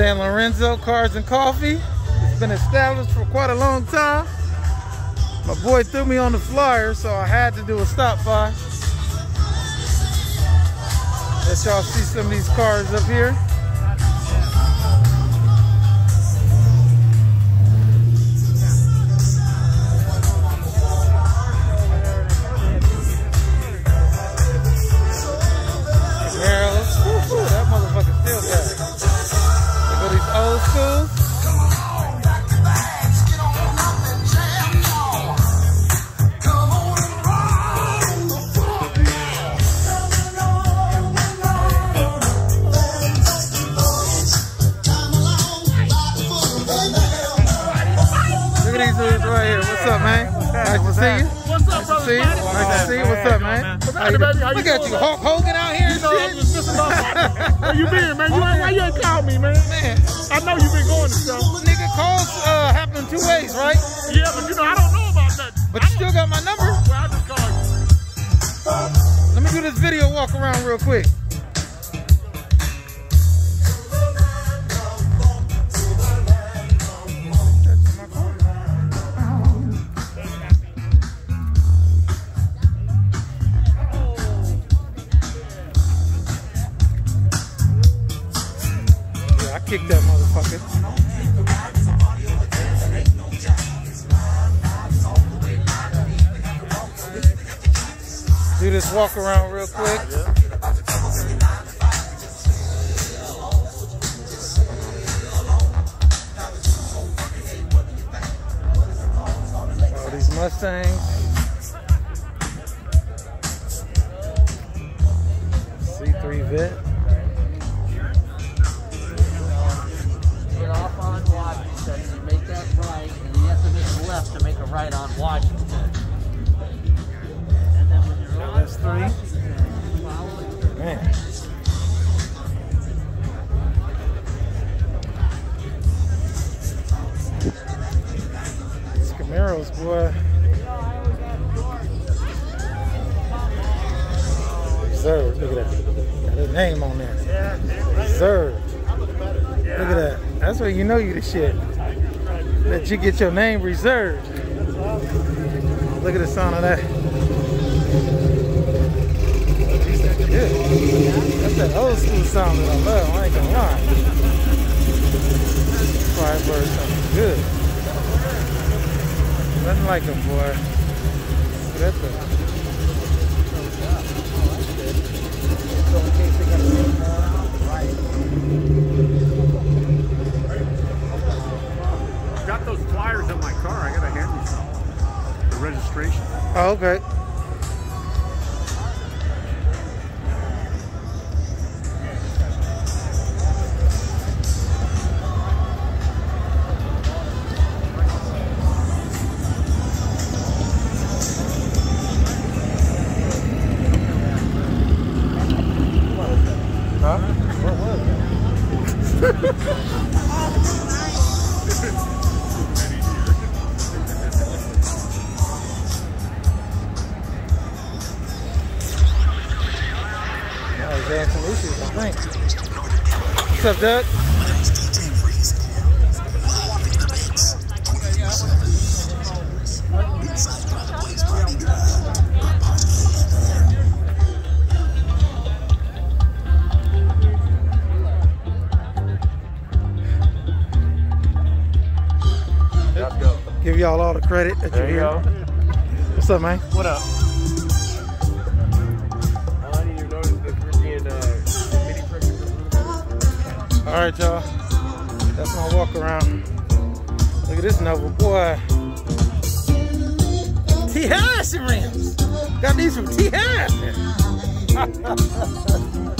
San Lorenzo Cars and Coffee. It's been established for quite a long time. My boy threw me on the flyer, so I had to do a stop by. Let y'all see some of these cars up here. Nice to see you. What's up, Nice to brother? see you. Nice to see you. What's up, man? How you baby. How you Look at you. Hulk Hogan out here and shit. just missing my Where you been, man? You you called me, man? Man, I know you've been going to stuff. nigga, calls uh, happen two ways, right? Yeah, but you know, I don't know about that. But you still got my number. Well, I just called you. Let me do this video walk around real quick. Kicked that motherfucker. Do this walk around real quick. All these Mustangs. C3 Vette. Right on Washington. And then when you're on, That's three. Man. These Camaros, boy. Reserved. Look at that. Got his name on there. Reserved. Look at that. That's where you know you the shit. That you get your name reserved. Look at the sound of that. Good. That's that old school sound that I love. I ain't gonna lie. Firebird sounds good. Nothing like them, boy. See that thing. Got those flyers in my car. I gotta hand you some. The registration. Oh, okay. Huh? What was that? He's having some issues, I think. What's up, Doug? Give y'all all the credit that There you're you here. go. What's up, man? What up? All right, y'all. That's my walk around. Look at this Nova boy. T Harrison rims. Got these from T Harrison.